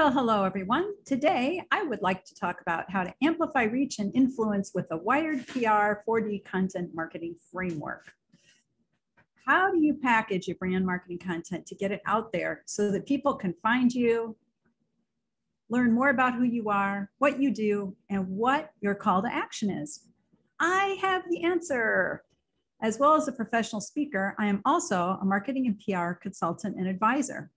Well, hello everyone. Today I would like to talk about how to amplify reach and influence with a Wired PR 4D content marketing framework. How do you package your brand marketing content to get it out there so that people can find you, learn more about who you are, what you do, and what your call to action is? I have the answer. As well as a professional speaker, I am also a marketing and PR consultant and advisor.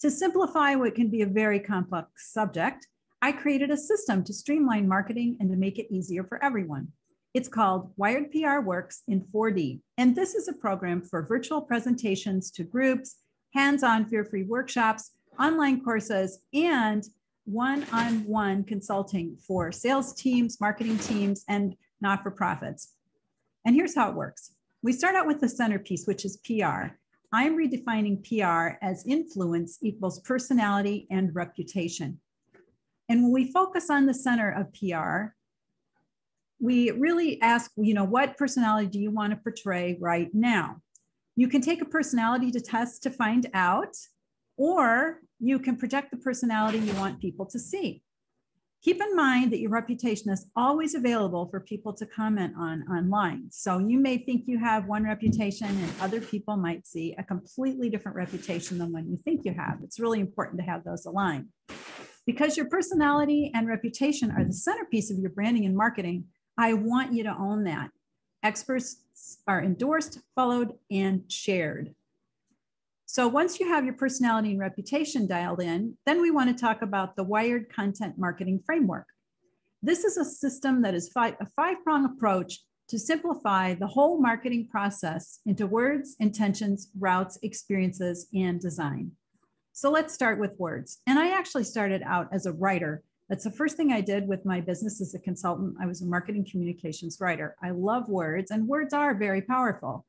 To simplify what can be a very complex subject, I created a system to streamline marketing and to make it easier for everyone. It's called Wired PR Works in 4D. And this is a program for virtual presentations to groups, hands-on fear-free workshops, online courses, and one-on-one consulting for sales teams, marketing teams, and not-for-profits. And here's how it works. We start out with the centerpiece, which is PR. I'm redefining PR as influence equals personality and reputation. And when we focus on the center of PR, we really ask, you know, what personality do you want to portray right now? You can take a personality to test to find out, or you can project the personality you want people to see. Keep in mind that your reputation is always available for people to comment on online. So you may think you have one reputation and other people might see a completely different reputation than one you think you have. It's really important to have those aligned. Because your personality and reputation are the centerpiece of your branding and marketing, I want you to own that. Experts are endorsed, followed, and shared. So once you have your personality and reputation dialed in, then we want to talk about the wired content marketing framework. This is a system that is five, a five-prong approach to simplify the whole marketing process into words, intentions, routes, experiences, and design. So let's start with words. And I actually started out as a writer. That's the first thing I did with my business as a consultant. I was a marketing communications writer. I love words, and words are very powerful.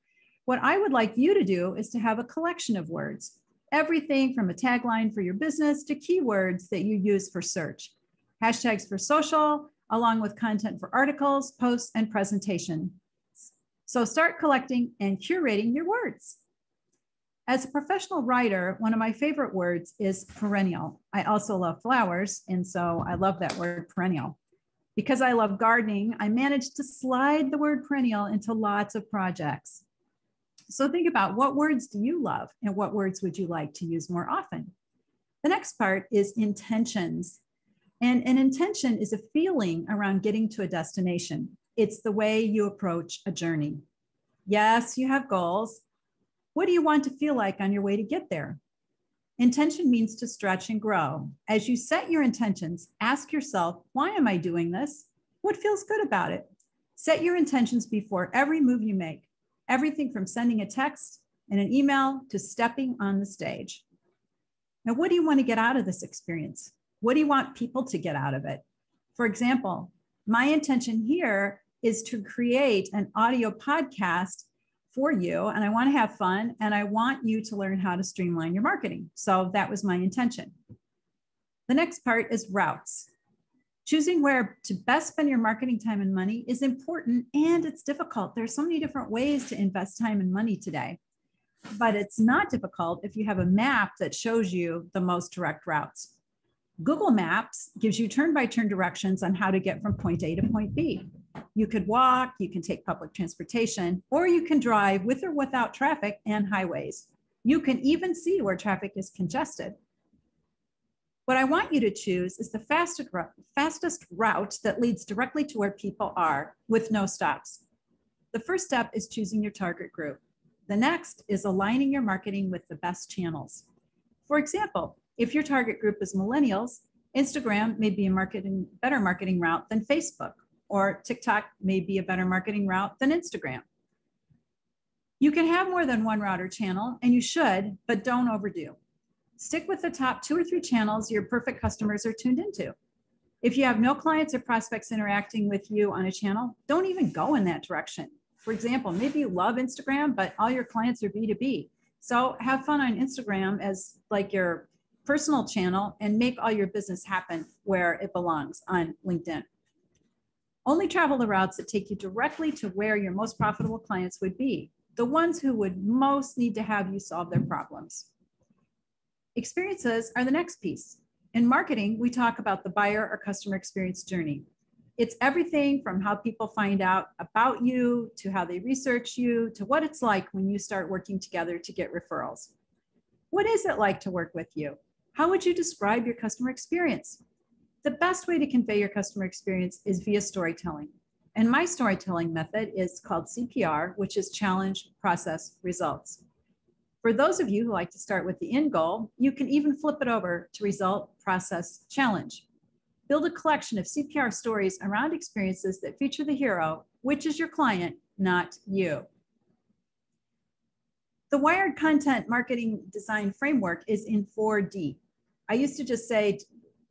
What I would like you to do is to have a collection of words, everything from a tagline for your business to keywords that you use for search, hashtags for social, along with content for articles, posts, and presentation. So start collecting and curating your words. As a professional writer, one of my favorite words is perennial. I also love flowers, and so I love that word perennial. Because I love gardening, I managed to slide the word perennial into lots of projects. So think about what words do you love and what words would you like to use more often? The next part is intentions. And an intention is a feeling around getting to a destination. It's the way you approach a journey. Yes, you have goals. What do you want to feel like on your way to get there? Intention means to stretch and grow. As you set your intentions, ask yourself, why am I doing this? What feels good about it? Set your intentions before every move you make everything from sending a text and an email to stepping on the stage. Now, what do you want to get out of this experience? What do you want people to get out of it? For example, my intention here is to create an audio podcast for you, and I want to have fun, and I want you to learn how to streamline your marketing. So that was my intention. The next part is routes. Choosing where to best spend your marketing time and money is important and it's difficult. There's so many different ways to invest time and money today. But it's not difficult if you have a map that shows you the most direct routes. Google Maps gives you turn by turn directions on how to get from point A to point B. You could walk, you can take public transportation, or you can drive with or without traffic and highways. You can even see where traffic is congested. What I want you to choose is the fastest, fastest route that leads directly to where people are with no stops. The first step is choosing your target group. The next is aligning your marketing with the best channels. For example, if your target group is millennials, Instagram may be a marketing, better marketing route than Facebook, or TikTok may be a better marketing route than Instagram. You can have more than one route or channel, and you should, but don't overdo. Stick with the top two or three channels your perfect customers are tuned into. If you have no clients or prospects interacting with you on a channel, don't even go in that direction. For example, maybe you love Instagram, but all your clients are B2B. So have fun on Instagram as like your personal channel and make all your business happen where it belongs on LinkedIn. Only travel the routes that take you directly to where your most profitable clients would be, the ones who would most need to have you solve their problems. Experiences are the next piece. In marketing, we talk about the buyer or customer experience journey. It's everything from how people find out about you to how they research you to what it's like when you start working together to get referrals. What is it like to work with you? How would you describe your customer experience? The best way to convey your customer experience is via storytelling. And my storytelling method is called CPR, which is challenge, process, results. For those of you who like to start with the end goal, you can even flip it over to result, process, challenge. Build a collection of CPR stories around experiences that feature the hero, which is your client, not you. The Wired Content Marketing Design Framework is in 4D. I used to just say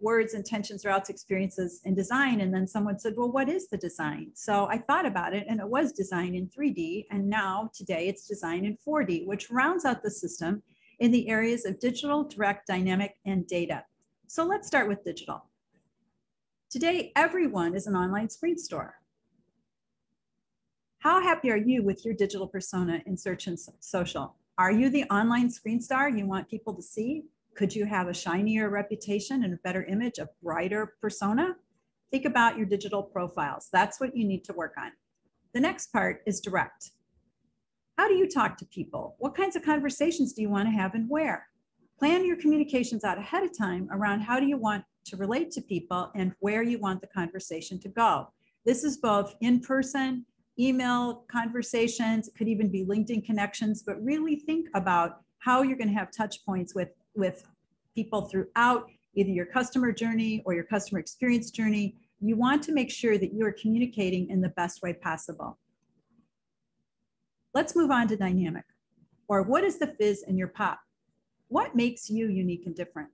words, intentions, routes, experiences, and design. And then someone said, well, what is the design? So I thought about it and it was design in 3D. And now today it's design in 4D, which rounds out the system in the areas of digital, direct, dynamic, and data. So let's start with digital. Today, everyone is an online screen store. How happy are you with your digital persona in search and social? Are you the online screen star you want people to see? Could you have a shinier reputation and a better image, a brighter persona? Think about your digital profiles. That's what you need to work on. The next part is direct. How do you talk to people? What kinds of conversations do you want to have and where? Plan your communications out ahead of time around how do you want to relate to people and where you want the conversation to go. This is both in person, email conversations, could even be LinkedIn connections, but really think about how you're going to have touch points with with people throughout either your customer journey or your customer experience journey, you want to make sure that you are communicating in the best way possible. Let's move on to dynamic, or what is the fizz in your pop? What makes you unique and different?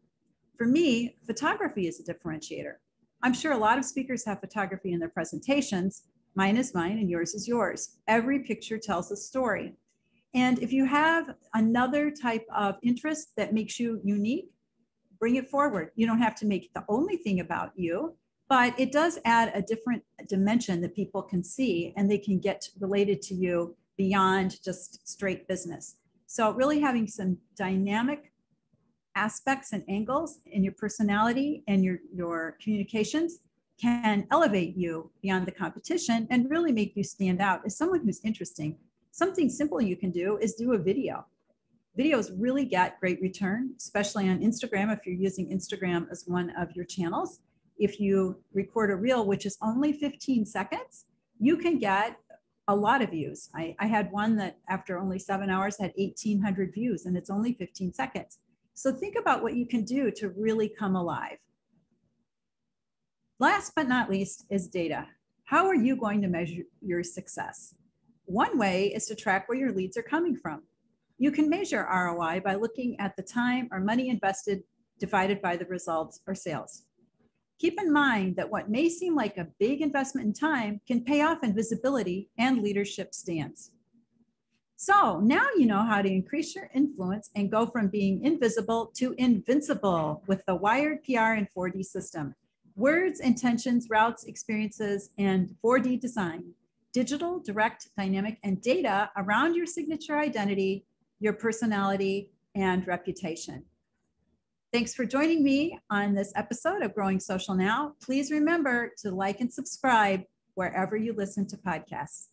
For me, photography is a differentiator. I'm sure a lot of speakers have photography in their presentations. Mine is mine and yours is yours. Every picture tells a story. And if you have another type of interest that makes you unique, bring it forward. You don't have to make it the only thing about you, but it does add a different dimension that people can see and they can get related to you beyond just straight business. So really having some dynamic aspects and angles in your personality and your, your communications can elevate you beyond the competition and really make you stand out as someone who's interesting Something simple you can do is do a video. Videos really get great return, especially on Instagram if you're using Instagram as one of your channels. If you record a reel, which is only 15 seconds, you can get a lot of views. I, I had one that after only seven hours had 1,800 views and it's only 15 seconds. So think about what you can do to really come alive. Last but not least is data. How are you going to measure your success? One way is to track where your leads are coming from. You can measure ROI by looking at the time or money invested divided by the results or sales. Keep in mind that what may seem like a big investment in time can pay off in visibility and leadership stance. So now you know how to increase your influence and go from being invisible to invincible with the wired PR and 4D system. Words, intentions, routes, experiences, and 4D design digital, direct, dynamic, and data around your signature identity, your personality, and reputation. Thanks for joining me on this episode of Growing Social Now. Please remember to like and subscribe wherever you listen to podcasts.